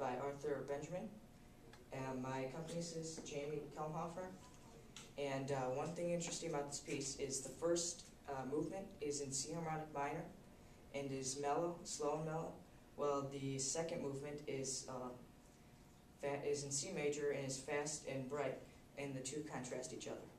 by Arthur Benjamin. And my accompanist is Jamie Kelmhofer. And uh, one thing interesting about this piece is the first uh, movement is in C harmonic minor and is mellow, slow and mellow, while the second movement is uh, is in C major and is fast and bright, and the two contrast each other.